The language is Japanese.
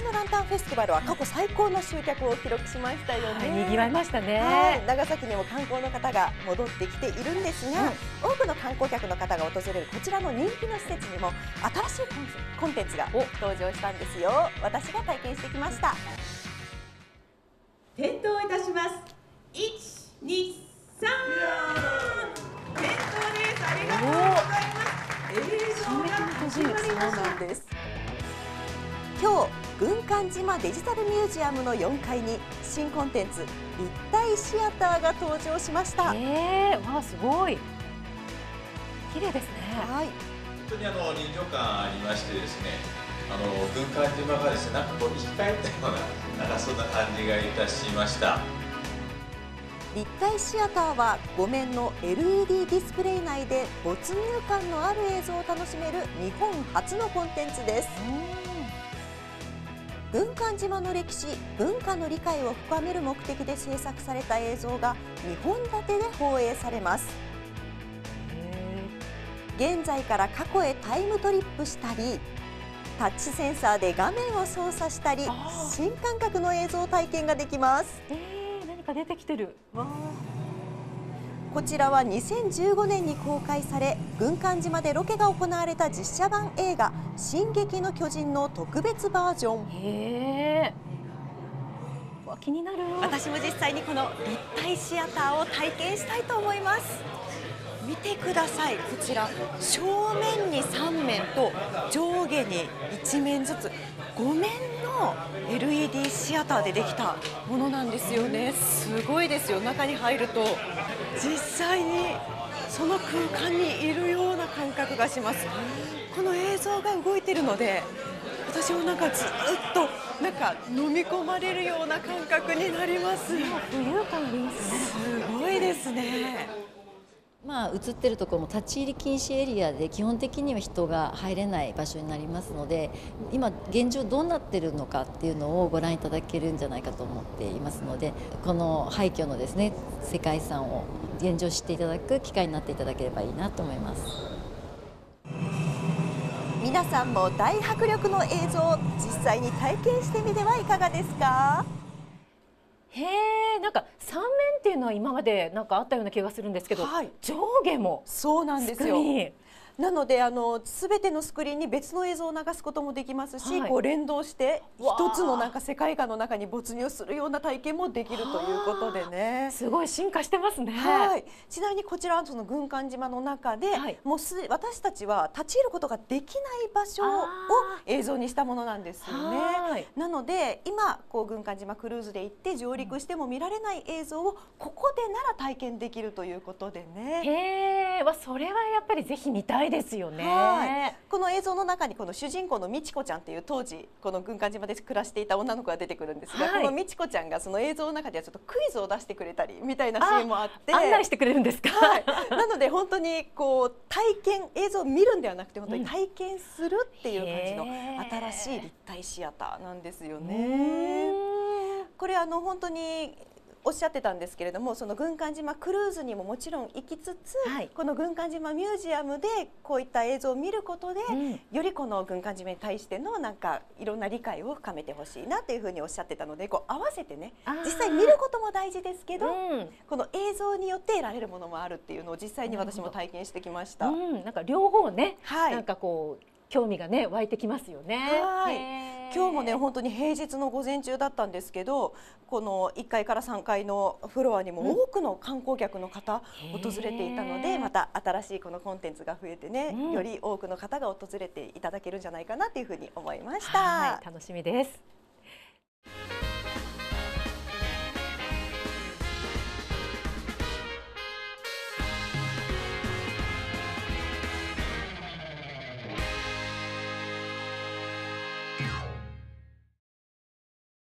年のランタンフェスティバルは過去最高の集客を記録しましたよね。賑わいましたね、はい、長崎にも観光の方が戻ってきているんですが、うん、多くの観光客の方が訪れるこちらの人気の施設にも新しいコンテンツが登場したんですよ。私が体験してきました。点灯いたします。一二三点灯です。ありがとうございます。映像が始まりました今日軍艦島デジタルミュージアムの4階に新コンテンツ立体シアターが登場しました。えー、わあすごい綺麗ですね。はい。本当にあの臨場感ありましてですね、あの軍艦島がですねなんかこう生き返ったようななんかそんな感じがいたしました。立体シアターは5面の LED ディスプレイ内で没入感のある映像を楽しめる日本初のコンテンツです。軍艦島の歴史文化の理解を深める目的で制作された映像が2本立てで放映されます。現在から過去へタイムトリップしたりタッチセンサーで画面を操作したり新感覚の映像体験ができます、えー、何か出てきてる。わこちらは2015年に公開され軍艦島でロケが行われた実写版映画「進撃の巨人」の特別バージョン。へ気になる。私も実際にこの立体シアターを体験したいと思います見てください。こちら正面に3面と上下に1面ずつ5面の LED シアターでできたものなんですよね。すごいですよ。中に入ると実際にその空間にいるような感覚がします。この映像が動いてるので私もなんかずっとなんか飲み込まれるような感覚になります。浮遊感ありますね。すごいですねまあ、映ってるところも立ち入り禁止エリアで基本的には人が入れない場所になりますので今現状どうなってるのかっていうのをご覧いただけるんじゃないかと思っていますのでこの廃墟のですね世界遺産を現状知っていただく機会になっていただければいいなと思います。皆さんも大迫力の映像を実際に体験してみてはいかがですか？っていうのは今までなんかあったような気がするんですけど、はい、上下もそうなんですよ。なのであの全てのスクリーンに別の映像を流すこともできますし、はい、こう連動して一つのなんか世界観の中に没入するような体験もできるということでねすごい進化してますね。はい。ちなみにこちらはその軍艦島の中で、はい、もうす私たちは立ち入ることができない場所を映像にしたものなんですよね。なので今こう軍艦島クルーズで行って上陸しても見られない映像をここでなら体験できるということでねへえそれはやっぱりぜひ見たいですよね。この映像の中にこの主人公の美智子ちゃんっていう当時この軍艦島で暮らしていた女の子が出てくるんですが、はい、この美智子ちゃんがその映像の中ではちょっとクイズを出してくれたりみたいなシーンもあって案内してくれるんですか？はい、なので本当にこう体験映像を見るんではなくて本当に体験するっていう感じの新しい立体シアターなんですよね。これあの本当におっしゃってたんですけれどもその軍艦島クルーズにももちろん行きつつ、はい、この軍艦島ミュージアムでこういった映像を見ることで、うん、よりこの軍艦島に対してのなんかいろんな理解を深めてほしいなというふうにおっしゃってたのでこう合わせてね実際見ることも大事ですけど、うん、この映像によって得られるものもあるっていうのを実際に私も体験してきました。うん、なんか両方ね、はい、なんかこう興味がね湧いてきますよね。はい。今日もね本当に平日の午前中だったんですけど、この1階から3階のフロアにも多くの観光客の方訪れていたので、また新しいこのコンテンツが増えてね、より多くの方が訪れていただけるんじゃないかなというふうに思いました。楽しみです。